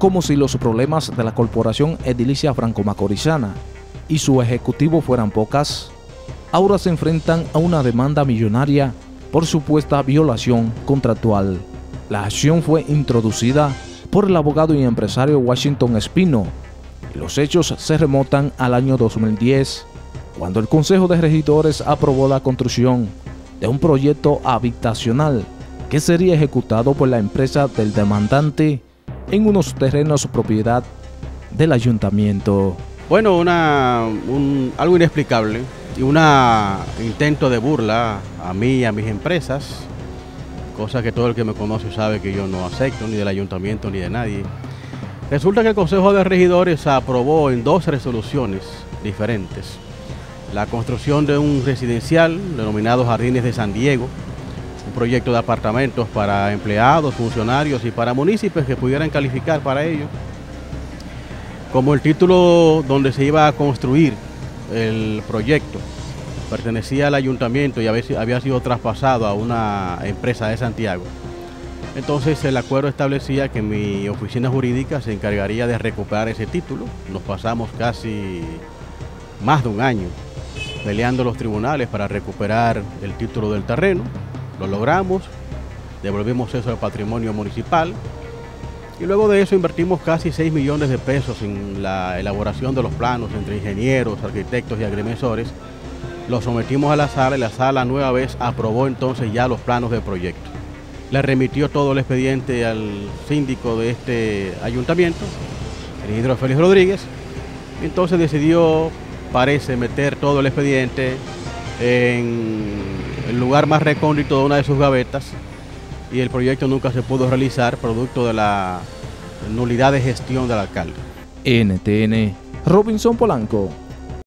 como si los problemas de la corporación edilicia franco-macorizana y su ejecutivo fueran pocas, ahora se enfrentan a una demanda millonaria por supuesta violación contractual. La acción fue introducida por el abogado y empresario Washington Espino. Los hechos se remontan al año 2010, cuando el Consejo de Regidores aprobó la construcción de un proyecto habitacional que sería ejecutado por la empresa del demandante en unos terrenos propiedad del ayuntamiento. Bueno, una, algo inexplicable y un intento de burla a mí y a mis empresas, cosa que todo el que me conoce sabe que yo no acepto, ni del ayuntamiento ni de nadie. Resulta que el Consejo de Regidores aprobó en dos resoluciones diferentes la construcción de un residencial denominado Jardines de San Diego, un proyecto de apartamentos para empleados, funcionarios y para municipios que pudieran calificar para ello. Como el título donde se iba a construir el proyecto pertenecía al ayuntamiento y había sido traspasado a una empresa de Santiago, entonces el acuerdo establecía que mi oficina jurídica se encargaría de recuperar ese título. Nos pasamos casi más de un año peleando los tribunales para recuperar el título del terreno. Lo logramos, devolvimos eso al patrimonio municipal y luego de eso invertimos casi 6 millones de pesos en la elaboración de los planos entre ingenieros, arquitectos y agrimensores. Lo sometimos a la sala y la sala nueva vez aprobó entonces ya los planos del proyecto. Le remitió todo el expediente al síndico de este ayuntamiento, el ingeniero Félix Rodríguez. Entonces decidió parece meter todo el expediente en el lugar más recóndito de una de sus gavetas y el proyecto nunca se pudo realizar producto de la nulidad de gestión del alcalde. NTN, Robinson Polanco.